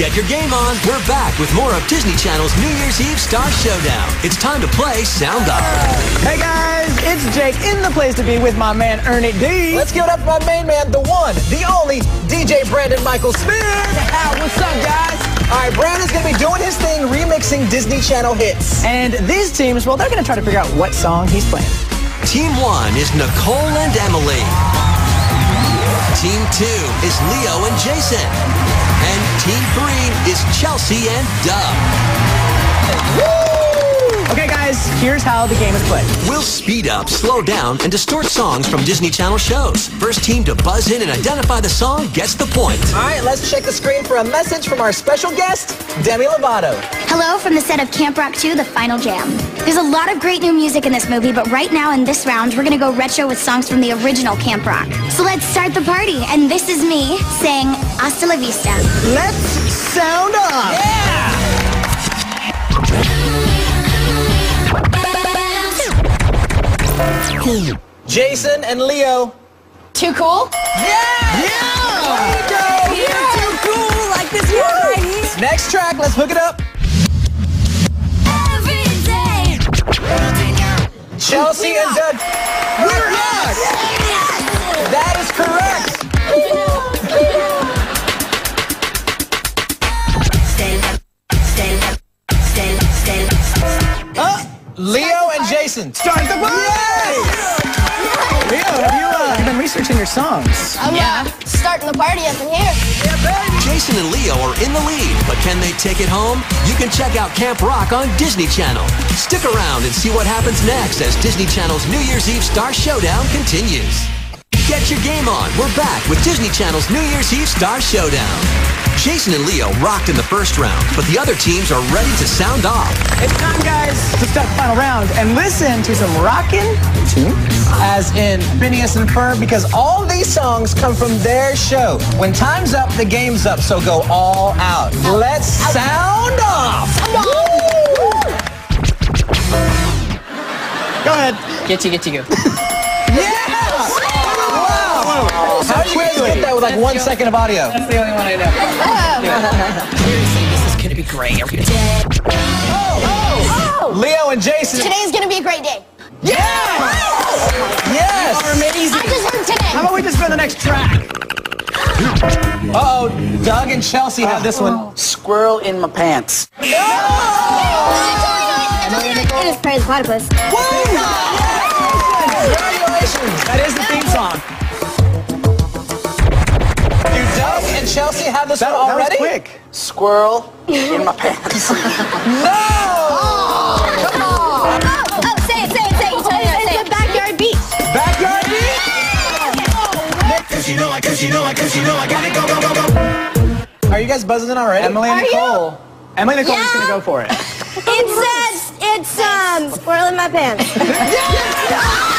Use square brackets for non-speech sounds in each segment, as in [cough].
Get your game on. We're back with more of Disney Channel's New Year's Eve Star Showdown. It's time to play Sound Off. Hey guys, it's Jake in the place to be with my man Ernie D. Let's give it up for my main man, the one, the only, DJ Brandon Michael Smith. What's up, guys? All right, Brandon's gonna be doing his thing, remixing Disney Channel hits. And these teams, well, they're gonna try to figure out what song he's playing. Team one is Nicole and Emily. Team two is Leo and Jason. Team three is Chelsea and Doug. Okay, guys, here's how the game is played. We'll speed up, slow down, and distort songs from Disney Channel shows. First team to buzz in and identify the song gets the point. All right, let's check the screen for a message from our special guest, Demi Lovato. Hello from the set of Camp Rock 2, The Final Jam. There's a lot of great new music in this movie, but right now in this round, we're gonna go retro with songs from the original Camp Rock. So let's start the party, and this is me saying Hasta la Vista. Let's sound off. Jason and Leo. Too cool? Yeah! Yeah! You're too cool, like this one right here. Next track, let's hook it up. Every day. Chelsea and Doug. Leo and Jason. Start the party! Leo, have you, uh, you been researching your songs? I'm yeah. starting the party up in here. Jason and Leo are in the lead, but can they take it home? You can check out Camp Rock on Disney Channel. Stick around and see what happens next as Disney Channel's New Year's Eve Star Showdown continues. Get your game on. We're back with Disney Channel's New Year's Eve Star Showdown. Jason and Leo rocked in the first round, but the other teams are ready to sound off. It's time, guys, to start the final round and listen to some rockin' tunes As in Phineas and Ferb, because all these songs come from their show. When time's up, the game's up, so go all out. Let's sound off! Go ahead. Get you, get you, go. [laughs] Yeah! How did you guys get that with like one second of audio? That's the only one I know. Seriously, this [laughs] is gonna be great. Leo and Jason. Today's gonna be a great day. Yes! Yes! I just heard today. How about we just go to the next track? Uh-oh, Doug and Chelsea have this one. Squirrel in my pants. It is praise platypus. Congratulations! This That, one that was quick. Squirrel in my pants. [laughs] No! Oh, oh, say it, say it, say it. Tell me say it. It's a backyard beat. Backyard beat? Are you guys buzzing in already? Emily and Are you? Nicole. Emily and Nicole are just Yeah. gonna go for it. It says it's um squirrel in my pants. [laughs] Doug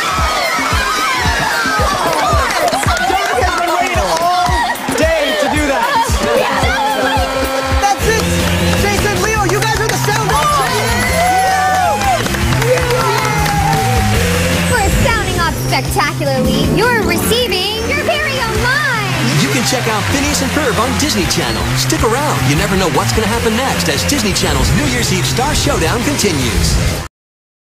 spectacularly, you're receiving your very own line. You can check out Phineas and Ferb on Disney Channel. Stick around. You never know what's going to happen next as Disney Channel's New Year's Eve Star Showdown continues.